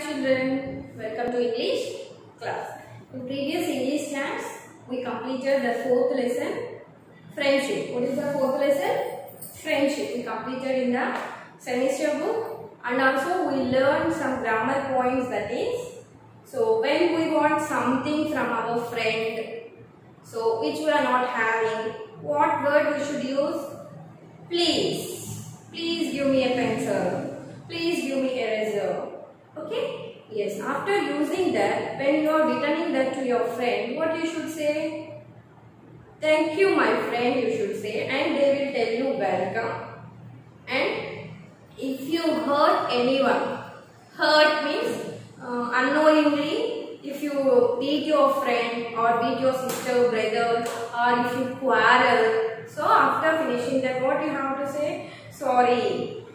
children, welcome to English class. In previous English class, we completed the fourth lesson, friendship. What is the fourth lesson? Friendship. We completed in the semester book and also we learned some grammar points that is, so when we want something from our friend, so which we are not having, what word we should use? Please. Please give me a pencil. Please give me a eraser. Okay? Yes. After using that, when you are returning that to your friend, what you should say? Thank you, my friend, you should say, and they will tell you welcome. And if you hurt anyone, hurt means uh, unknowingly, if you beat your friend or beat your sister, brother, or if you quarrel, so after finishing that, what you have to say? Sorry.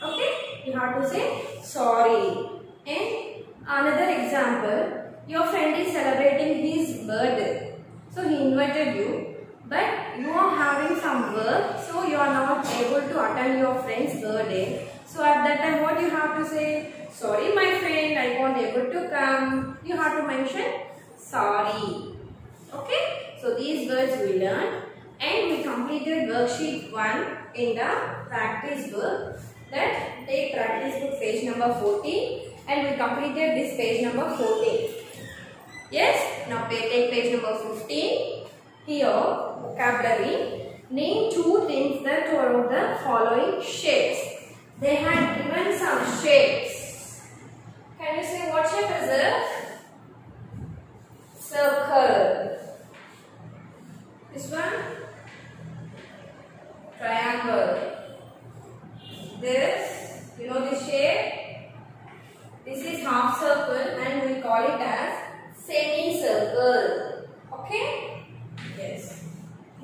Okay? You have to say sorry. And another example, your friend is celebrating his birthday. So he invited you, but you are having some work, so you are not able to attend your friend's birthday. So at that time, what you have to say? Sorry, my friend, I won't able to come. You have to mention sorry. Okay? So these words we learned and we completed worksheet 1 in the practice book. That take practice book page number 14 and we completed this page number 14. Yes? Now take page number 15. Here, vocabulary. Name two things that were of the following shapes. They had given some shapes. Can you say what shape is it? Circle. This one? Triangle. This, you know this shape? This half circle and we call it as semicircle. Okay? Yes.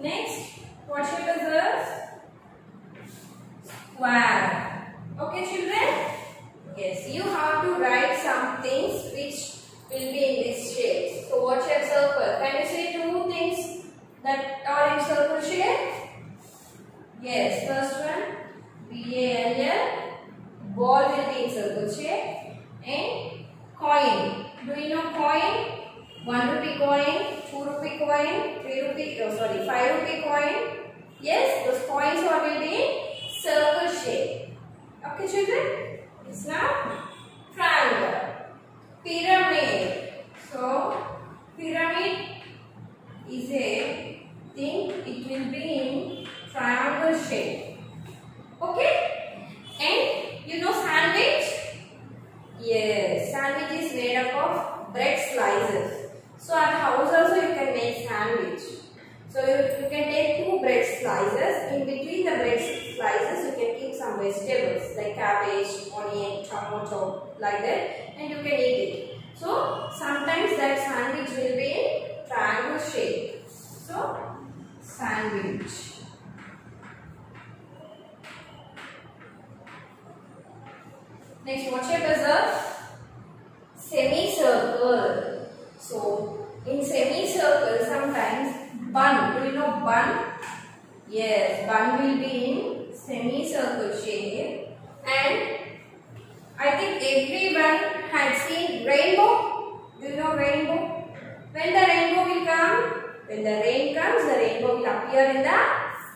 Next, what shape is this? Square. Okay, children? Yes, you have to write some things which will be in this shape. So, what shape circle? Can you say two things that are in circle shape? Yes, first one, B-A-L-L, ball will be in circle shape and coin. Do you know coin? 1 rupee coin, 2 rupee coin, 3 rupee, oh sorry, 5 rupee coin. Yes, those coins are will be in circle shape. Okay children? It's now triangle. Pyramid. So, pyramid is a thing, it will be in triangle shape. Okay? And you know sandwich? Yes, sandwich is made up of bread slices. So at house also you can make sandwich. So you, you can take two bread slices. In between the bread slices you can keep some vegetables like cabbage, onion, tomato like that and you can eat it. So sometimes that sandwich will be in triangle shape. So sandwich. Next, what shape is a semicircle? So, in semicircle, sometimes bun. Do you know bun? Yes, bun will be in semicircle shape. And I think everyone has seen rainbow. Do you know rainbow? When the rainbow will come? When the rain comes, the rainbow will appear in the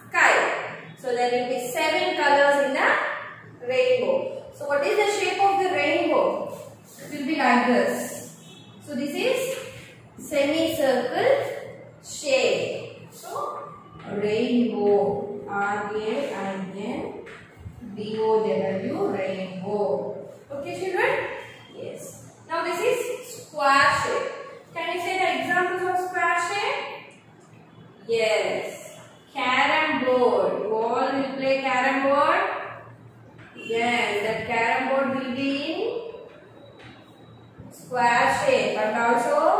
sky. So, there will be seven colors in the rainbow. So what is the shape of the rainbow? It will be like this. So this is semicircle shape. So rainbow. R-A-I-N-B-O-W rainbow. Okay children? Yes. Now this is square shape. Can you say the examples of square shape? Yes. Carrom board. You all will play carrom board. Yes, that carrom board will be in square shape and also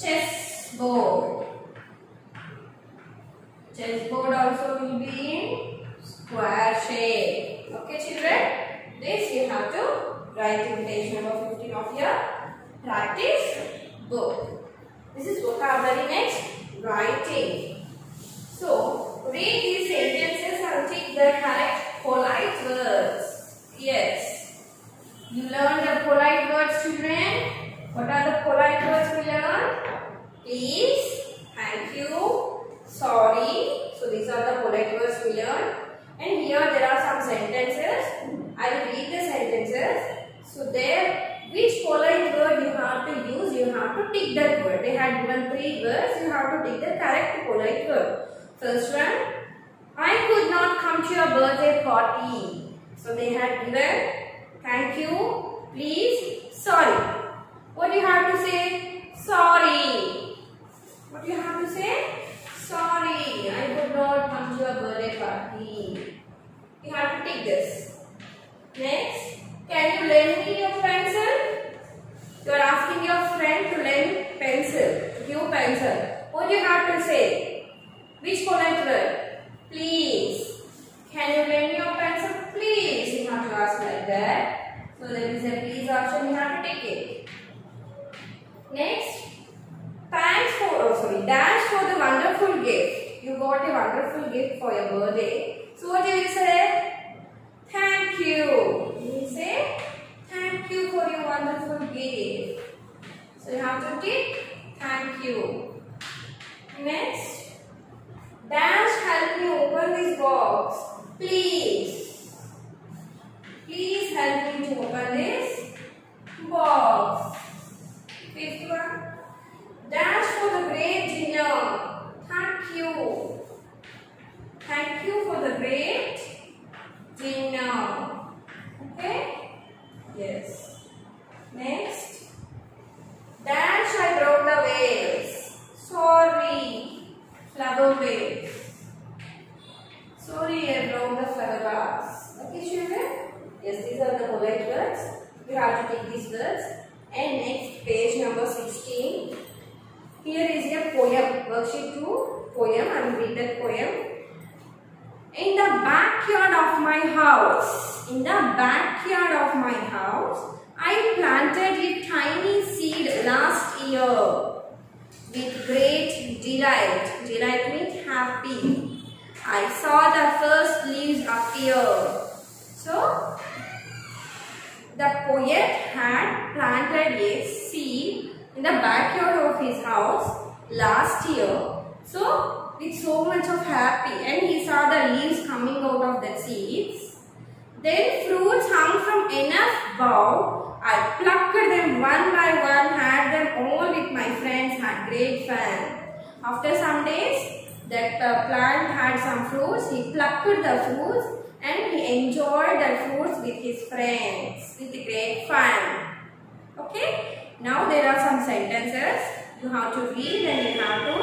chess board. Chess board also will be in square shape. Okay children, this you have to write in page number 15 of your practice book. This is vocabulary next writing. So read these sentences and take the correct polite words. Yes. You learn the polite words children. What are the polite words we learn? please, thank you, sorry. So these are the polite words we learned. And here there are some sentences. I will read the sentences. So there, which polite word you have to use, you have to tick that word. They had given three words, you have to tick the correct polite word. First one, I could not come to your birthday party. So they had given, thank you, please, sorry. What do you have to say? Pencil, pencil. What do you have to say? Which word? Please. Can you lend your pencil? Please. You have to ask like that. So there is a please option. You have to take it. Next, thanks for oh sorry, dash for the wonderful gift. You got a wonderful gift for your birthday. So what do you say? Thank you. You say thank you for your wonderful gift. So you have to tick thank you. Next, dash help me open this box. Please. Please help me to open this box. Fifth one. Dash for the great dinner. Thank you. Thank you for the great dinner. Okay? Yes. Next. Dash I broke the vase. Sorry. Flower vase. Sorry I broke the flower vase. Okay, children? Yes, these are the polite words. You have to take these words. And next page number 16. Here is a poem. Worksheet 2 poem. I will read that poem. In the backyard of my house, in the backyard of my house, I planted a tiny seed last year with great delight. Delight means happy. I saw the first leaves appear. So, the poet had planted a seed in the backyard of his house last year. So, with so much of happy and he saw the leaves coming out of the seeds. Then fruits hung from enough bough. I plucked them one by one, had them all with my friends, had great fun. After some days, that uh, plant had some fruits. He plucked the fruits enjoyed the fruits with his friends with great fun. Okay. Now there are some sentences. You have to read and you have to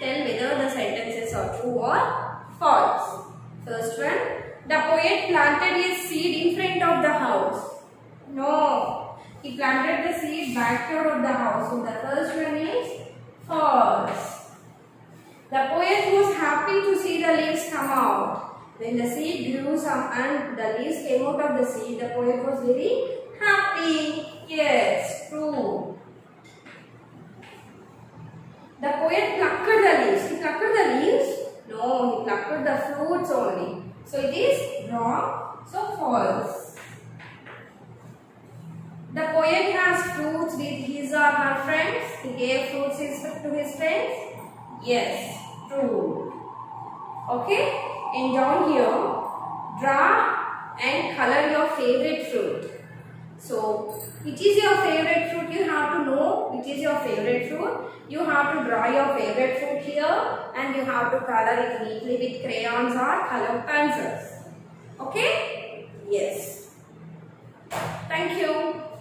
tell whether the sentences are true or false. First one. The poet planted a seed in front of the house. No. He planted the seed backyard of the house. So the first one is false. The poet was happy to see the leaves come out. When the seed grew some and the leaves came out of the seed, the poet was very happy. Yes, true. The poet plucked the leaves. He plucked the leaves? No, he plucked the fruits only. So it is wrong. So false. The poet has fruits with his or her friends. He gave fruits to his friends. Yes, true. Okay, and down here, draw and color your favorite fruit. So, which is your favorite fruit? You have to know which is your favorite fruit. You have to draw your favorite fruit here and you have to color it neatly with crayons or color pencils. Okay? Yes. Thank you.